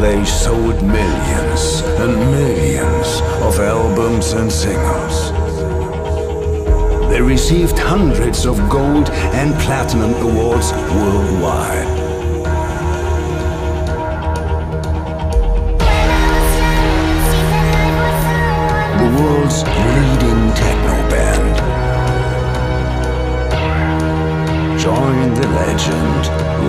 They sold millions and millions of albums and singles. They received hundreds of gold and platinum awards worldwide. The world's leading techno band. Join the legend